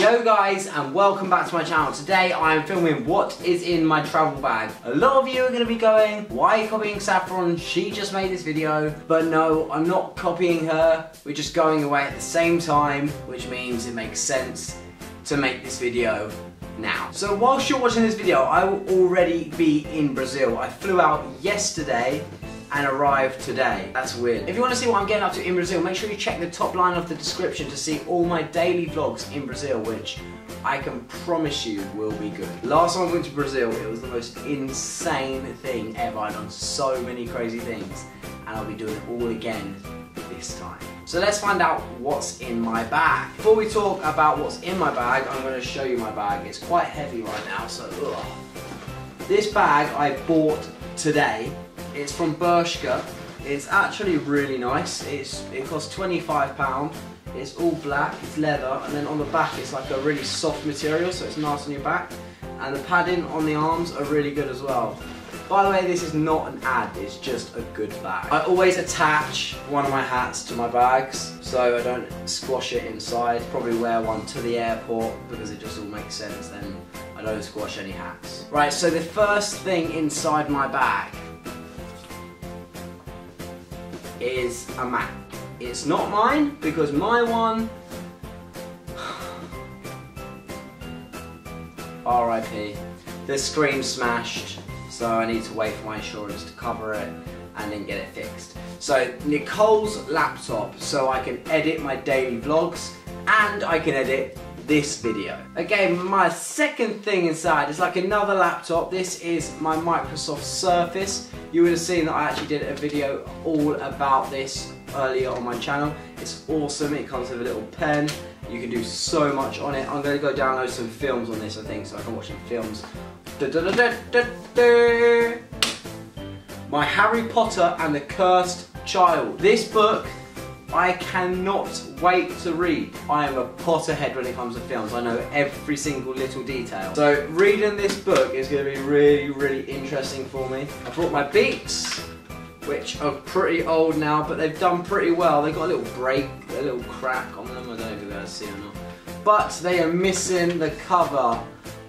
Yo guys and welcome back to my channel. Today I am filming what is in my travel bag. A lot of you are going to be going, why are you copying Saffron? She just made this video. But no, I'm not copying her. We're just going away at the same time, which means it makes sense to make this video now. So whilst you're watching this video, I will already be in Brazil. I flew out yesterday and arrived today. That's weird. If you want to see what I'm getting up to in Brazil, make sure you check the top line of the description to see all my daily vlogs in Brazil, which I can promise you will be good. Last time I went to Brazil, it was the most insane thing ever. I've done so many crazy things, and I'll be doing it all again this time. So let's find out what's in my bag. Before we talk about what's in my bag, I'm going to show you my bag. It's quite heavy right now, so ugh. This bag I bought today it's from Bershka. It's actually really nice. It's It costs £25. It's all black, it's leather, and then on the back it's like a really soft material, so it's nice on your back. And the padding on the arms are really good as well. By the way, this is not an ad, it's just a good bag. I always attach one of my hats to my bags, so I don't squash it inside. Probably wear one to the airport, because it just all makes sense then I don't squash any hats. Right, so the first thing inside my bag is a Mac. It's not mine because my one RIP. The screen smashed, so I need to wait for my insurance to cover it and then get it fixed. So Nicole's laptop, so I can edit my daily vlogs and I can edit this video. Okay, my second thing inside is like another laptop. This is my Microsoft Surface. You would have seen that I actually did a video all about this earlier on my channel. It's awesome, it comes with a little pen. You can do so much on it. I'm going to go download some films on this, I think, so I can watch some films. Da -da -da my Harry Potter and the Cursed Child. This book I cannot wait to read. I am a Potterhead when it comes to films. I know every single little detail. So reading this book is going to be really, really interesting for me. I brought my Beats, which are pretty old now, but they've done pretty well. They've got a little break, a little crack on them. I don't know if to see or not. But they are missing the cover,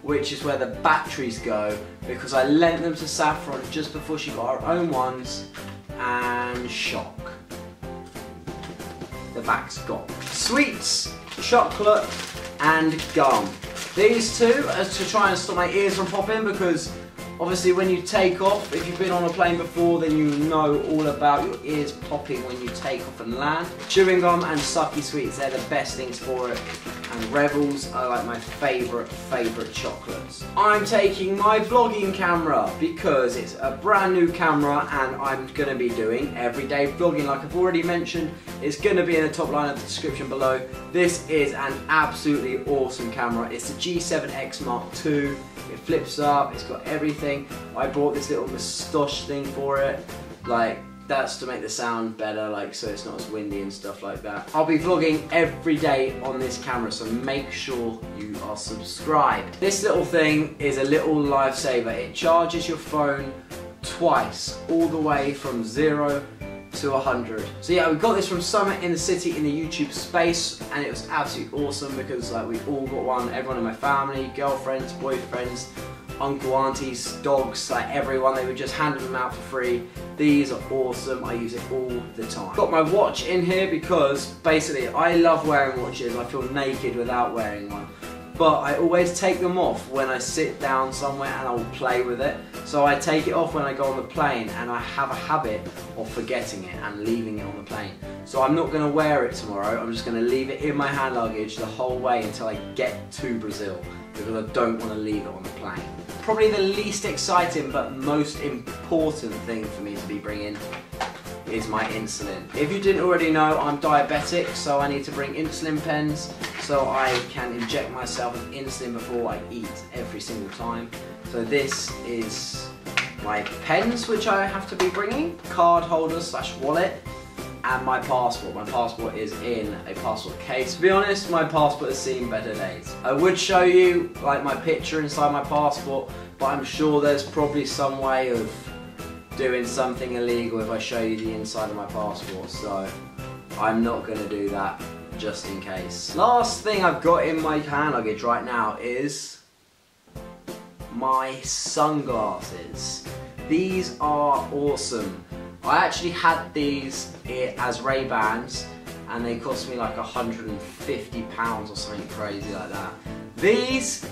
which is where the batteries go, because I lent them to Saffron just before she got her own ones, and shock the back's got. Sweets, chocolate and gum. These two are to try and stop my ears from popping because Obviously when you take off, if you've been on a plane before, then you know all about your ears popping when you take off and land. Chewing gum and sucky sweets, they're the best things for it. And Revels are like my favourite, favourite chocolates. I'm taking my vlogging camera because it's a brand new camera and I'm going to be doing everyday vlogging like I've already mentioned. It's going to be in the top line of the description below. This is an absolutely awesome camera. It's the G7X Mark II. It flips up, it's got everything. I bought this little moustache thing for it. Like, that's to make the sound better, like so it's not as windy and stuff like that. I'll be vlogging every day on this camera, so make sure you are subscribed. This little thing is a little lifesaver. It charges your phone twice, all the way from zero to 100. So yeah, we got this from Summer in the City in the YouTube space and it was absolutely awesome because like we all got one, everyone in my family, girlfriends, boyfriends, uncle, aunties, dogs, like everyone, they were just handing them out for free. These are awesome, I use it all the time. Got my watch in here because basically I love wearing watches, I feel naked without wearing one but I always take them off when I sit down somewhere and I will play with it. So I take it off when I go on the plane and I have a habit of forgetting it and leaving it on the plane. So I'm not going to wear it tomorrow, I'm just going to leave it in my hand luggage the whole way until I get to Brazil because I don't want to leave it on the plane. Probably the least exciting but most important thing for me to be bringing is my insulin. If you didn't already know, I'm diabetic, so I need to bring insulin pens so I can inject myself with insulin before I eat every single time. So this is my pens which I have to be bringing, card holder slash wallet, and my passport. My passport is in a passport case. To be honest, my passport has seen better days. I would show you like my picture inside my passport, but I'm sure there's probably some way of doing something illegal if I show you the inside of my passport, so I'm not to do that just in case. Last thing I've got in my hand luggage right now is my sunglasses. These are awesome. I actually had these as Ray-Bans and they cost me like 150 pounds or something crazy like that. These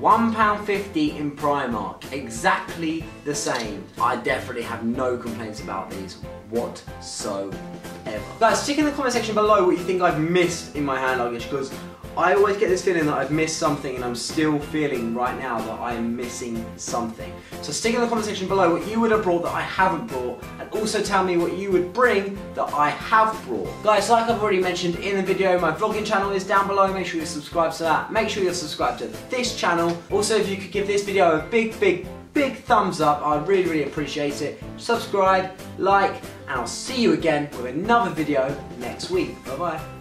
£1.50 in Primark, exactly the same. I definitely have no complaints about these whatsoever. Guys, stick in the comment section below what you think I've missed in my hand luggage because I always get this feeling that I've missed something and I'm still feeling right now that I'm missing something. So stick in the comment section below what you would have brought that I haven't brought and also tell me what you would bring that I have brought. Guys, like I've already mentioned in the video, my vlogging channel is down below. Make sure you subscribe to that. Make sure you're subscribed to this channel. Also, if you could give this video a big, big, big thumbs up, I'd really, really appreciate it. Subscribe, like, and I'll see you again with another video next week. Bye-bye.